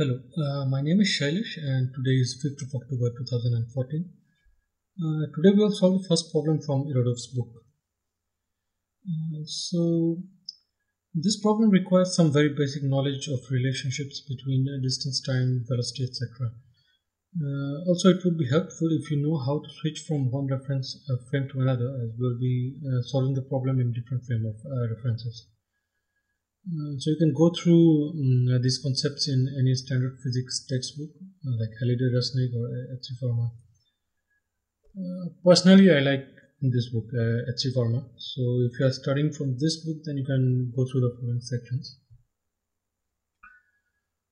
Hello, uh, my name is Shailesh and today is 5th of October 2014. Uh, today we will solve the first problem from Irodov's book. Uh, so, this problem requires some very basic knowledge of relationships between distance, time, velocity, etc. Uh, also, it would be helpful if you know how to switch from one reference uh, frame to another as we'll be uh, solving the problem in different frame of references. Uh, so you can go through um, these concepts in any standard physics textbook uh, like Halliday Resnick or H.C. Verma. Uh, personally, I like this book, uh, H.C. Verma. So if you are studying from this book, then you can go through the following sections.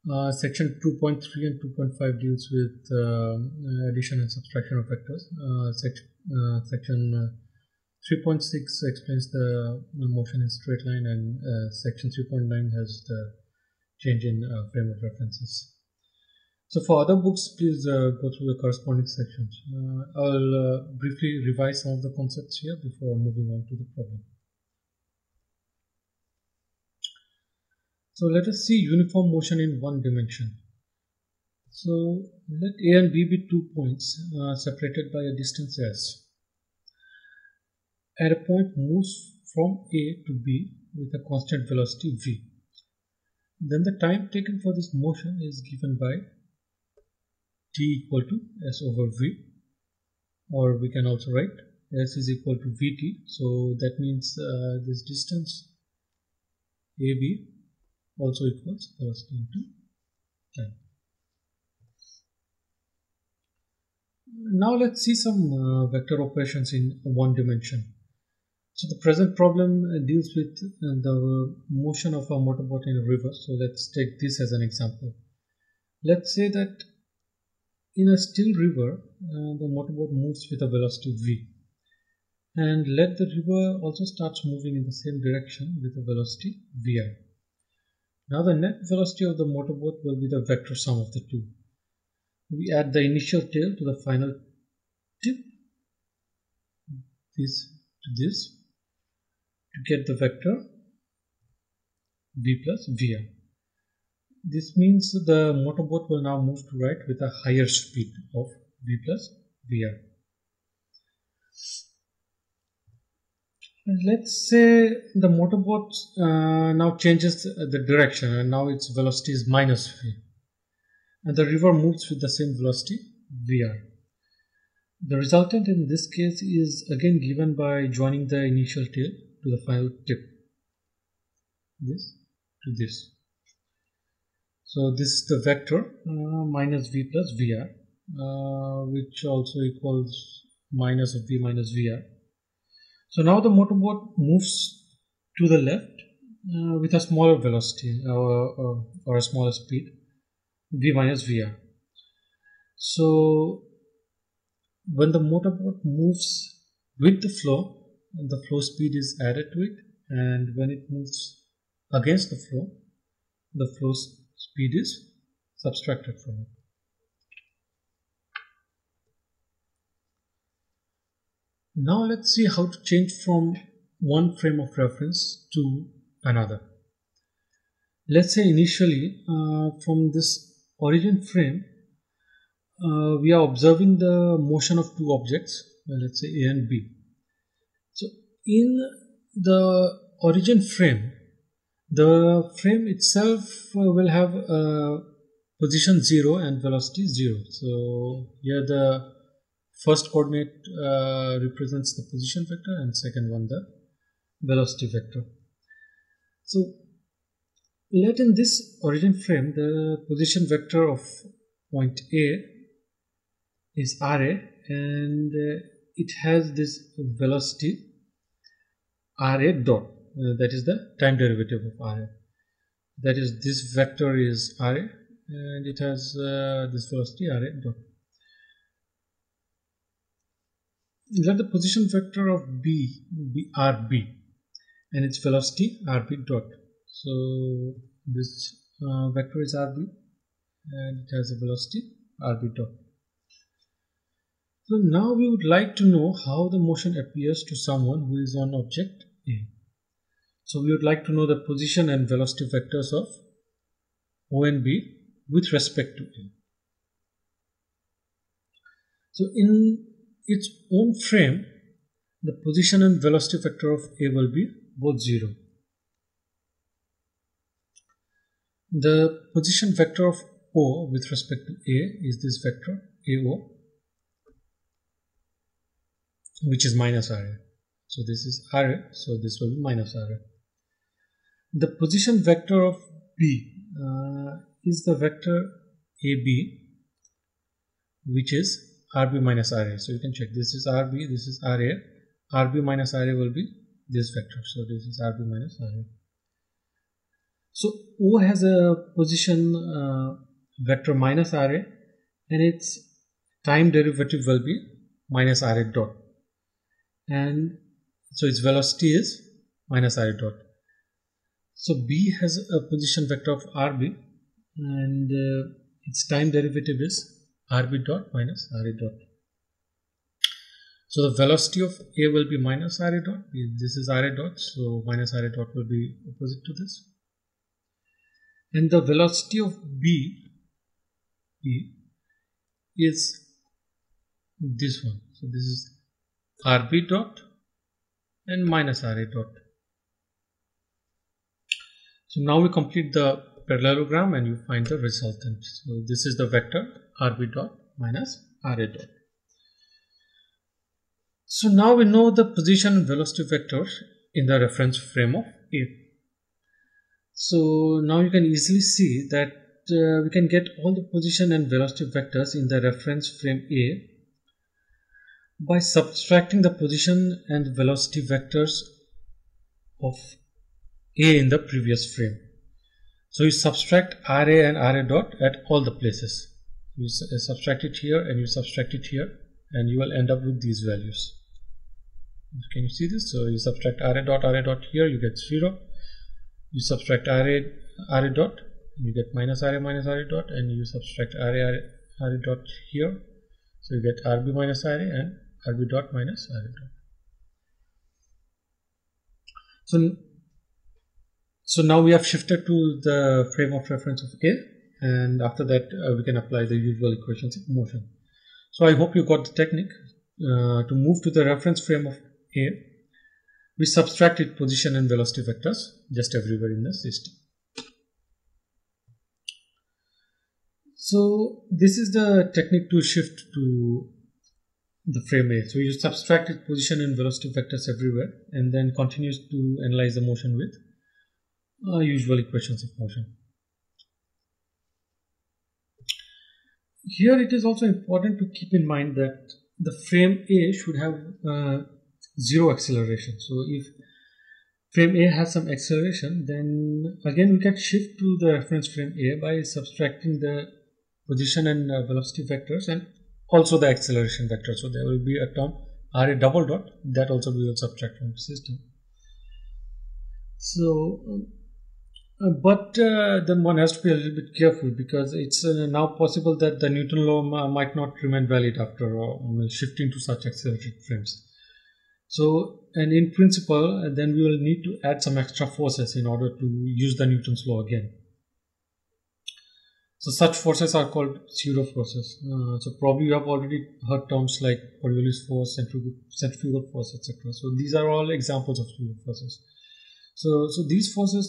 Uh, section 2.3 and 2.5 deals with uh, addition and subtraction of vectors. Sec section 3.6 explains the motion in straight line and uh, section 3.9 has the change in uh, frame of references. So for other books, please uh, go through the corresponding sections. Uh, I'll uh, briefly revise some of the concepts here before moving on to the problem. So let us see uniform motion in one dimension. So let A and B be two points uh, separated by a distance s at a point moves from A to B with a constant velocity v. Then the time taken for this motion is given by t equal to s over v or we can also write s is equal to vt so that means uh, this distance ab also equals velocity into time. Now let's see some uh, vector operations in one dimension. So the present problem uh, deals with uh, the motion of a motorboat in a river. So let's take this as an example. Let's say that in a still river, uh, the motorboat moves with a velocity v. And let the river also starts moving in the same direction with a velocity vi. Now the net velocity of the motorboat will be the vector sum of the two. We add the initial tail to the final tip, this to this, to get the vector v plus vr. This means the motorboat will now move to right with a higher speed of v plus vr. Let's say the motorboat uh, now changes the direction and now its velocity is minus v and the river moves with the same velocity vr. The resultant in this case is again given by joining the initial tail to the final tip this to this. So this is the vector uh, minus v plus vr uh, which also equals minus of v minus vr so now the motorboat moves to the left uh, with a smaller velocity or, or, or a smaller speed v minus vr so when the motorboat moves with the flow the flow speed is added to it and when it moves against the flow the flow speed is subtracted from it. Now let's see how to change from one frame of reference to another. Let's say initially uh, from this origin frame uh, we are observing the motion of two objects, let's say A and B in the origin frame, the frame itself uh, will have uh, position 0 and velocity 0. So here the first coordinate uh, represents the position vector and second one the velocity vector. So let in this origin frame the position vector of point A is RA and uh, it has this velocity Ra dot uh, that is the time derivative of Ra that is this vector is Ra and it has uh, this velocity Ra dot. Let the position vector of B be Rb and its velocity Rb dot. So this uh, vector is Rb and it has a velocity Rb dot. So now we would like to know how the motion appears to someone who is on object a. So we would like to know the position and velocity vectors of O and B with respect to A. So in its own frame, the position and velocity vector of A will be both 0. The position vector of O with respect to A is this vector AO which is minus RA. So this is RA, so this will be minus RA. The position vector of B uh, is the vector AB which is RB minus RA. So you can check this is RB, this is RA. RB minus RA will be this vector. So this is RB minus RA. So O has a position uh, vector minus RA and its time derivative will be minus RA dot. And so its velocity is minus r dot. So B has a position vector of RB and uh, its time derivative is rb dot minus ra dot. So the velocity of A will be minus ra dot. This is ra dot, so minus ra dot will be opposite to this. And the velocity of B, B is this one. So this is rb dot and minus ra dot. So now we complete the parallelogram and you find the resultant. So this is the vector rb dot minus ra dot. So now we know the position and velocity vectors in the reference frame of A. So now you can easily see that uh, we can get all the position and velocity vectors in the reference frame A by subtracting the position and velocity vectors of A in the previous frame. So you subtract RA and RA dot at all the places. You uh, subtract it here and you subtract it here and you will end up with these values. Can you see this? So you subtract RA dot RA dot here, you get 0. You subtract RA, RA dot, you get minus RA minus RA dot and you subtract RA, RA, RA dot here. So you get RB minus RA and RB dot minus RA dot. So so now we have shifted to the frame of reference of A and after that uh, we can apply the usual equations of motion. So I hope you got the technique. Uh, to move to the reference frame of A, we subtracted position and velocity vectors just everywhere in the system. So this is the technique to shift to the frame A. So you subtract its position and velocity vectors everywhere and then continues to analyze the motion with uh, usual equations of motion. Here it is also important to keep in mind that the frame A should have uh, zero acceleration. So if frame A has some acceleration, then again we can shift to the reference frame A by subtracting the position and uh, velocity vectors and also the acceleration vector. So there will be a term R a double dot that also we will subtract from the system. So um, uh, but uh, then one has to be a little bit careful because it's uh, now possible that the Newton law might not remain valid after uh, shifting to such accelerated frames. So, and in principle, uh, then we will need to add some extra forces in order to use the Newton's law again. So, such forces are called pseudo forces. Uh, so, probably you have already heard terms like Coriolis force, centrifugal, force, etc. So, these are all examples of pseudo forces. So, so these forces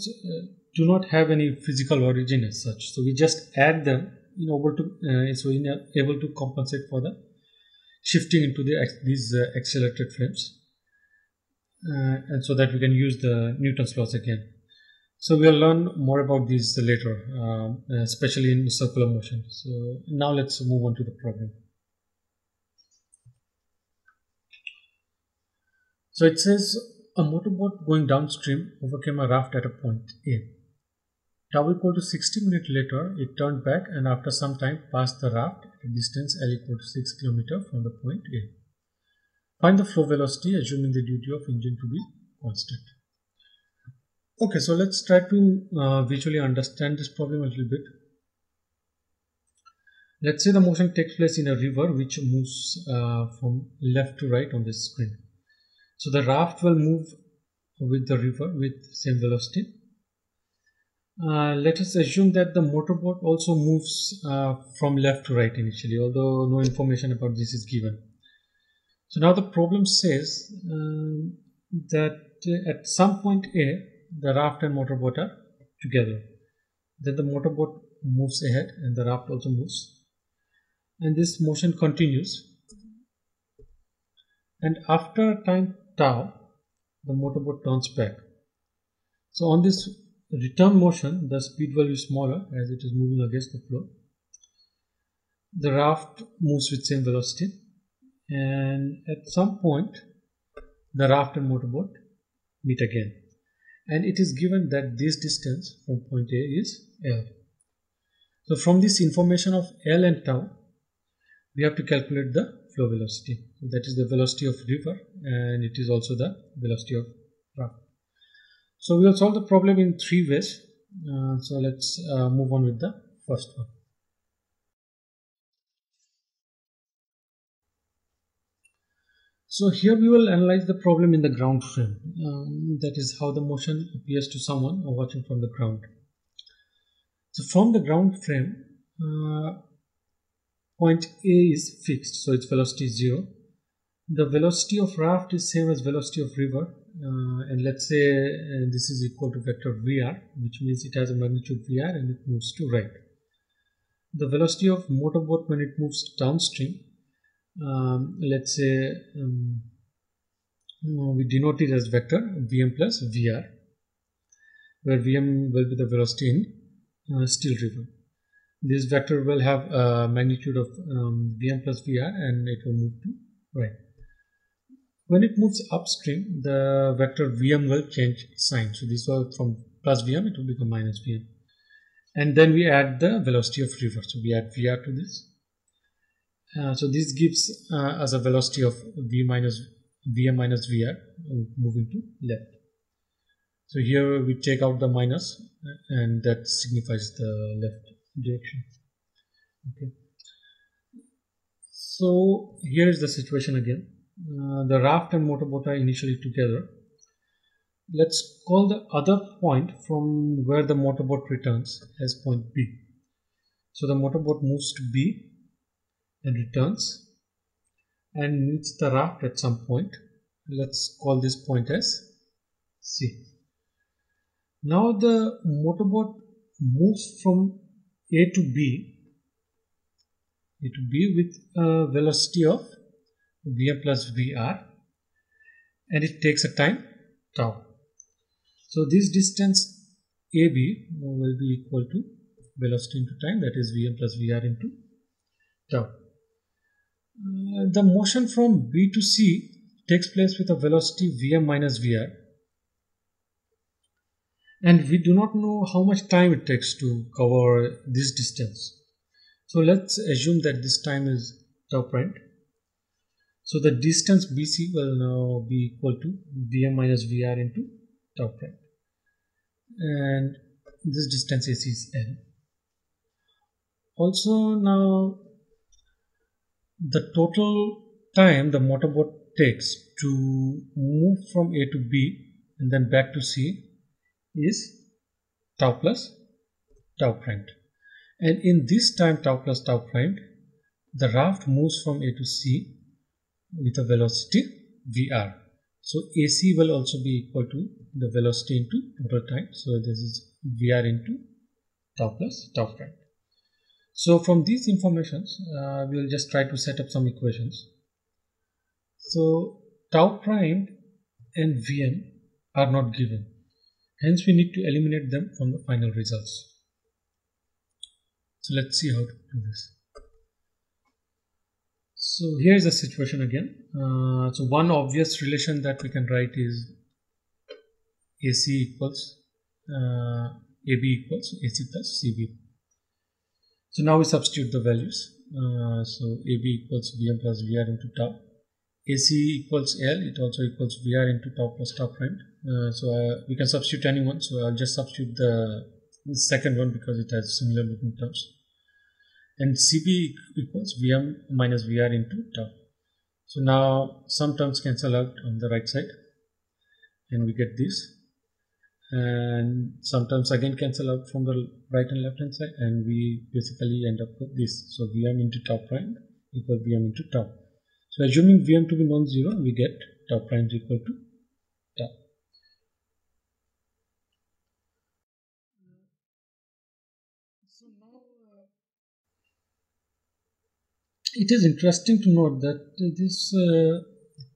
do not have any physical origin as such. So we just add them in order to uh, so in able to compensate for the shifting into the these uh, accelerated frames, uh, and so that we can use the Newton's laws again. So we'll learn more about these later, um, especially in circular motion. So now let's move on to the problem. So it says a motorboat going downstream overcame a raft at a point A. Tau equal to 60 minutes later, it turned back and after some time passed the raft at a distance L equal to 6 km from the point A. Find the flow velocity assuming the duty of engine to be constant. Okay, so let's try to uh, visually understand this problem a little bit. Let's say the motion takes place in a river which moves uh, from left to right on this screen. So the raft will move with the river with same velocity uh, let us assume that the motorboat also moves uh, from left to right initially, although no information about this is given. So now the problem says um, that at some point A, the raft and motorboat are together. Then the motorboat moves ahead and the raft also moves. And this motion continues. And after time tau, the motorboat turns back. So on this return motion, the speed value is smaller as it is moving against the flow. The raft moves with same velocity and at some point the raft and motorboat meet again and it is given that this distance from point A is L. So from this information of L and tau we have to calculate the flow velocity. So that is the velocity of river and it is also the velocity of raft. So we will solve the problem in three ways. Uh, so let's uh, move on with the first one. So here we will analyze the problem in the ground frame. Um, that is how the motion appears to someone watching from the ground. So from the ground frame, uh, point A is fixed, so its velocity is zero. The velocity of raft is same as velocity of river uh, and let's say uh, this is equal to vector vr which means it has a magnitude vr and it moves to right the velocity of motorboat when it moves downstream um, let's say um, we denote it as vector vm plus vr where vm will be the velocity in uh, still river this vector will have a magnitude of um, vm plus vr and it will move to right when it moves upstream, the vector Vm will change sign. So this was from plus Vm, it will become minus Vm. And then we add the velocity of river. So we add Vr to this. Uh, so this gives uh, us a velocity of V minus Vm minus Vr moving to left. So here we take out the minus and that signifies the left direction. Okay. So here is the situation again. Uh, the raft and motorboat are initially together. Let's call the other point from where the motorboat returns as point B. So the motorboat moves to B and returns and meets the raft at some point. Let's call this point as C. Now the motorboat moves from A to B, A to B with a velocity of Vm plus Vr and it takes a time tau. So this distance AB will be equal to velocity into time that is Vm plus Vr into tau. Uh, the motion from B to C takes place with a velocity Vm minus Vr and we do not know how much time it takes to cover this distance. So let's assume that this time is tau prime so the distance BC will now be equal to Vm minus Vr into tau prime. And this distance AC is L. Also now the total time the motorboat takes to move from A to B and then back to C is tau plus tau prime. And in this time tau plus tau prime, the raft moves from A to C with a velocity vr. So AC will also be equal to the velocity into total time. So this is vr into tau plus tau prime. So from these informations, uh, we will just try to set up some equations. So tau prime and Vm are not given. Hence we need to eliminate them from the final results. So let's see how to do this. So here's the situation again. Uh, so one obvious relation that we can write is AC equals uh, AB equals AC plus CB. So now we substitute the values. Uh, so AB equals Vm plus Vr into tau. AC equals L, it also equals Vr into tau plus tau prime. Uh, so uh, we can substitute anyone. So I'll just substitute the second one because it has similar looking terms and CB equals Vm minus Vr into tau. So now some terms cancel out on the right side and we get this and sometimes again cancel out from the right and left hand side and we basically end up with this. So vm into tau prime equal vm into tau so assuming vm to be non-zero we get tau prime is equal to tau so now uh, it is interesting to note that this uh,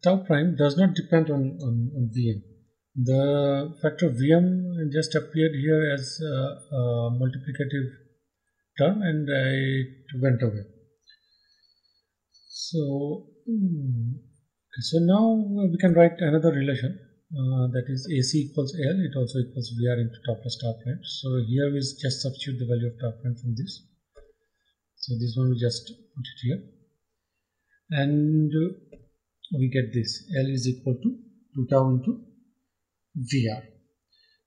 tau prime does not depend on, on, on vm the factor Vm just appeared here as a, a multiplicative term and it went away. So, hmm, so now we can write another relation uh, that is AC equals L, it also equals VR into tau plus tau prime. So here we just substitute the value of tau prime from this. So this one we just put it here and we get this L is equal to 2 tau into VR.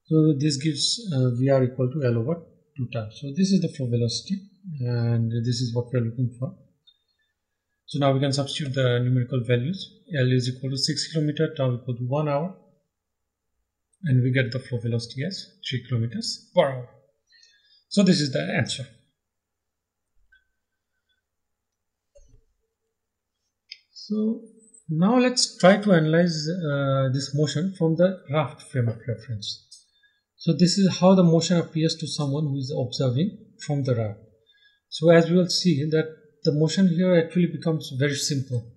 So this gives uh, VR equal to L over 2 times. So this is the flow velocity and this is what we are looking for. So now we can substitute the numerical values. L is equal to 6 kilometer, tau equal to 1 hour and we get the flow velocity as 3 kilometers per hour. So this is the answer. So now let's try to analyze uh, this motion from the raft frame of reference. So this is how the motion appears to someone who is observing from the raft. So as we will see that the motion here actually becomes very simple.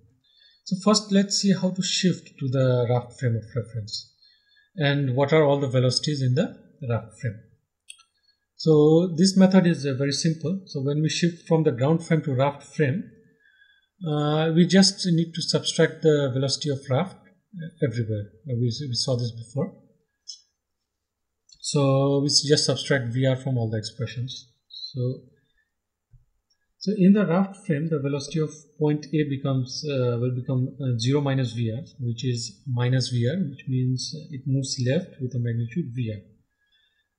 So first let's see how to shift to the raft frame of reference and what are all the velocities in the raft frame. So this method is uh, very simple. So when we shift from the ground frame to raft frame, uh, we just need to subtract the velocity of raft everywhere. Uh, we, we saw this before. So we just subtract VR from all the expressions. So, so in the raft frame, the velocity of point A becomes uh, will become uh, 0 minus VR, which is minus VR, which means it moves left with a magnitude VR.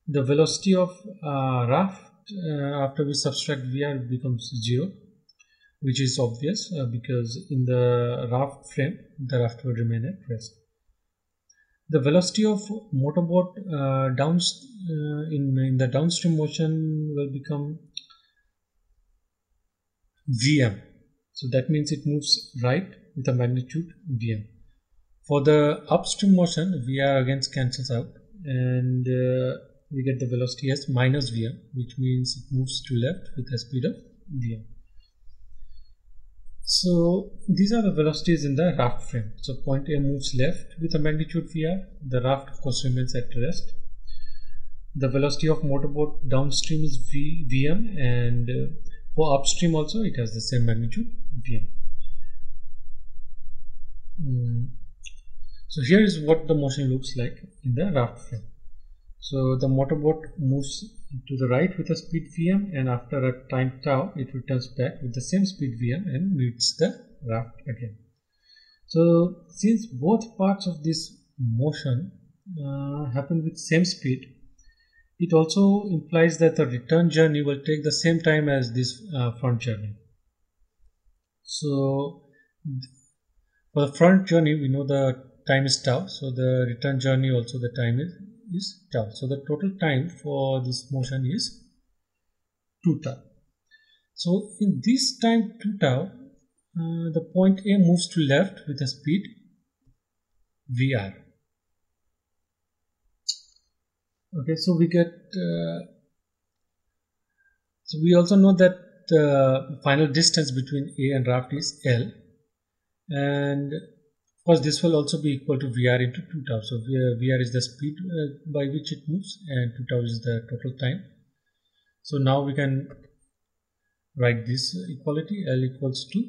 The velocity of uh, raft uh, after we subtract VR becomes 0 which is obvious uh, because in the raft frame the raft will remain at rest. The velocity of motorboat uh, down uh, in, in the downstream motion will become Vm. So that means it moves right with a magnitude Vm. For the upstream motion, Vr again cancels out and uh, we get the velocity as minus Vm, which means it moves to left with a speed of Vm. So these are the velocities in the raft frame. So point A moves left with a magnitude VR. The raft of course remains at rest. The velocity of motorboat downstream is v, Vm and uh, for upstream also it has the same magnitude Vm. Mm. So here is what the motion looks like in the raft frame. So the motorboat moves to the right with a speed vm and after a time tau it returns back with the same speed vm and meets the raft again. So since both parts of this motion uh, happen with same speed it also implies that the return journey will take the same time as this uh, front journey. So for the front journey we know the time is tau so the return journey also the time is is tau. So the total time for this motion is 2 tau. So in this time 2 tau, uh, the point A moves to left with a speed VR. Okay, so we get, uh, so we also know that the final distance between A and raft is L and of course, this will also be equal to VR into 2 tau. So VR is the speed uh, by which it moves and 2 tau is the total time. So now we can write this equality L equals to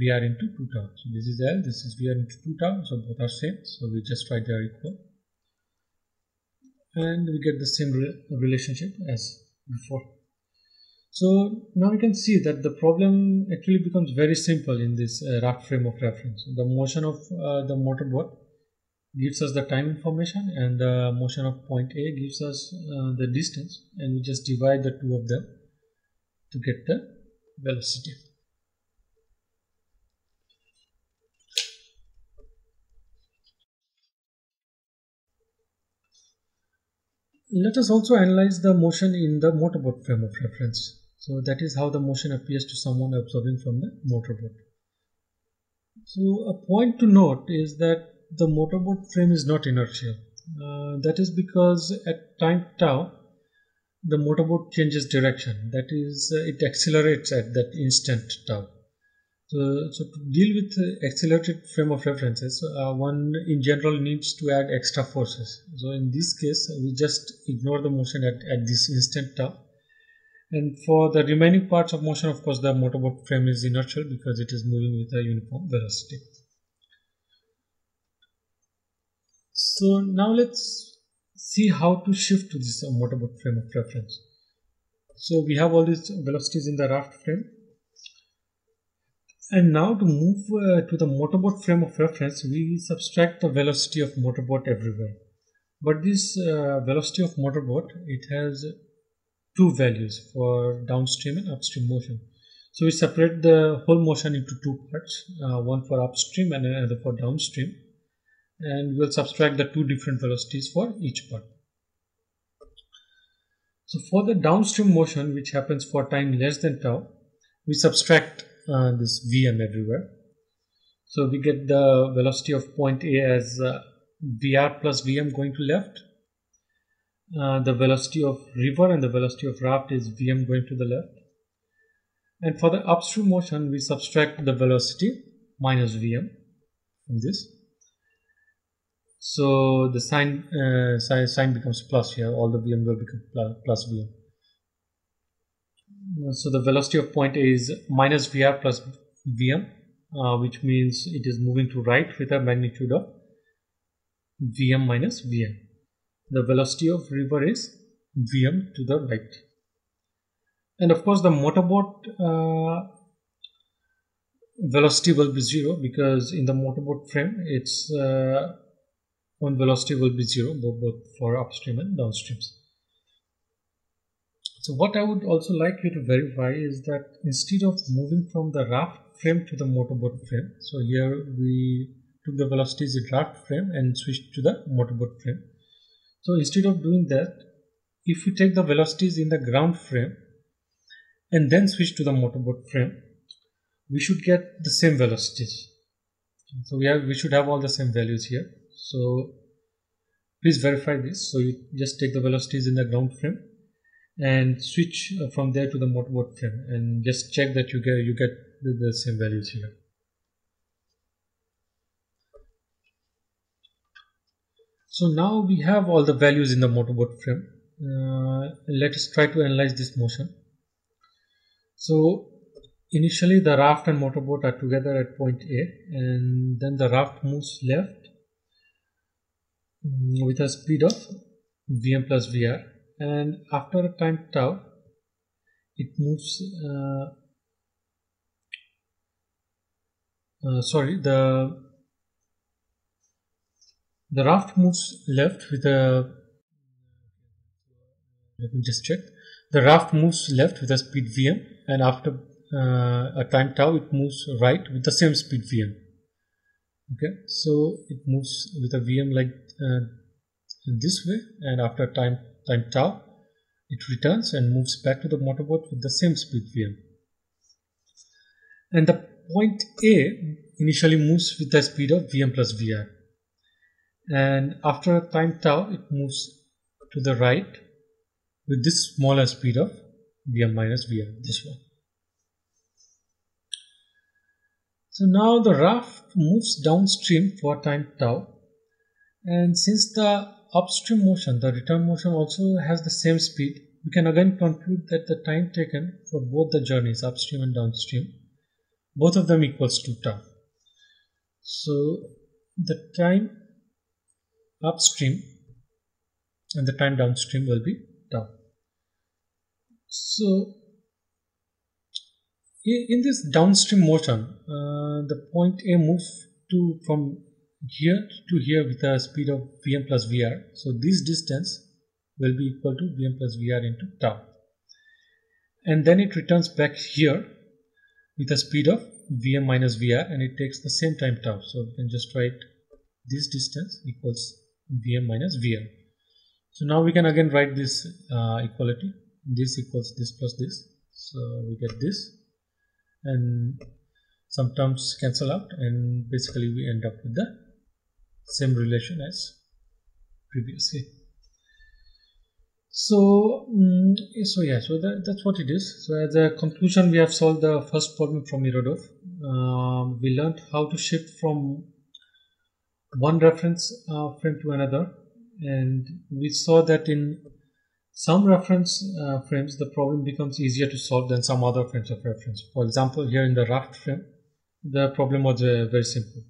VR into 2 tau. So this is L, this is VR into 2 tau. So both are same. So we just write they are equal. And we get the same re relationship as before. So now we can see that the problem actually becomes very simple in this uh, raft frame of reference. The motion of uh, the motorboat gives us the time information and the motion of point A gives us uh, the distance and we just divide the two of them to get the velocity. let us also analyze the motion in the motorboat frame of reference. So that is how the motion appears to someone observing from the motorboat. So a point to note is that the motorboat frame is not inertial. Uh, that is because at time tau, the motorboat changes direction. That is, uh, it accelerates at that instant tau. So, so to deal with accelerated frame of references, uh, one in general needs to add extra forces. So in this case, we just ignore the motion at, at this instant tau. And for the remaining parts of motion, of course, the motorboat frame is inertial because it is moving with a uniform velocity. So now let's see how to shift to this uh, motorboat frame of reference. So we have all these velocities in the raft frame and now to move uh, to the motorboat frame of reference, we subtract the velocity of motorboat everywhere. But this uh, velocity of motorboat, it has two values for downstream and upstream motion. So we separate the whole motion into two parts, uh, one for upstream and another for downstream. And we'll subtract the two different velocities for each part. So for the downstream motion, which happens for time less than tau, we subtract uh, this Vm everywhere. So we get the velocity of point A as uh, Vr plus Vm going to left. Uh, the velocity of river and the velocity of raft is Vm going to the left. And for the upstream motion, we subtract the velocity minus Vm from this. So the sign, uh, sign, sign becomes plus here, all the Vm will become plus, plus Vm. So the velocity of point A is minus Vr plus Vm, uh, which means it is moving to right with a magnitude of Vm minus Vm. The velocity of river is Vm to the right. And of course the motorboat uh, velocity will be zero because in the motorboat frame its uh, one velocity will be zero both, both for upstream and downstreams. So what I would also like you to verify is that instead of moving from the raft frame to the motorboat frame, so here we took the velocities in raft frame and switched to the motorboat frame. So instead of doing that, if we take the velocities in the ground frame and then switch to the motorboat frame, we should get the same velocities. So we have we should have all the same values here. So please verify this. So you just take the velocities in the ground frame and switch uh, from there to the motorboat frame and just check that you get you get the, the same values here. So now we have all the values in the motorboat frame. Uh, let us try to analyze this motion. So initially the raft and motorboat are together at point A and then the raft moves left mm, with a speed of Vm plus Vr and after a time tau it moves uh, uh, sorry the the raft moves left with a let me just check the raft moves left with a speed vm and after uh, a time tau it moves right with the same speed vm okay so it moves with a vm like uh, this way and after time time tau, it returns and moves back to the motorboat with the same speed vm. And the point A initially moves with the speed of vm plus vr. And after time tau, it moves to the right with this smaller speed of vm minus vr, this one. So now the raft moves downstream for time tau and since the upstream motion, the return motion also has the same speed, we can again conclude that the time taken for both the journeys, upstream and downstream, both of them equals to tau. So the time upstream and the time downstream will be tau. So in this downstream motion, uh, the point A moves to from here to here with a speed of Vm plus Vr. So this distance will be equal to Vm plus Vr into tau. And then it returns back here with a speed of Vm minus Vr and it takes the same time tau. So we can just write this distance equals Vm minus vm. so now we can again write this uh, equality. This equals this plus this. So we get this. And some terms cancel out and basically we end up with the same relation as previously so um, so yeah so that, that's what it is. So as a conclusion we have solved the first problem from Irodov uh, we learned how to shift from one reference uh, frame to another. And we saw that in some reference uh, frames the problem becomes easier to solve than some other frames of reference. For example here in the raft frame the problem was uh, very simple.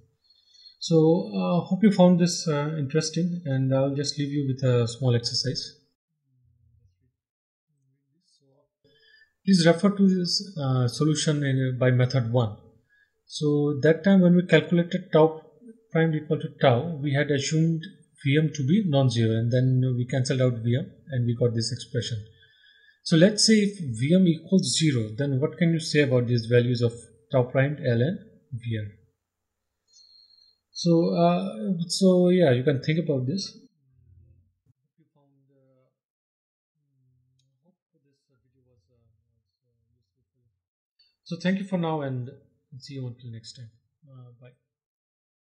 So uh, hope you found this uh, interesting and I'll just leave you with a small exercise. Please refer to this uh, solution in, by method 1 so that time when we calculated tau prime equal to tau we had assumed Vm to be non-zero and then we cancelled out Vm and we got this expression so let's say if Vm equals 0 then what can you say about these values of tau prime L and Vm so uh, so yeah you can think about this So thank you for now and see you until next time. Uh, bye.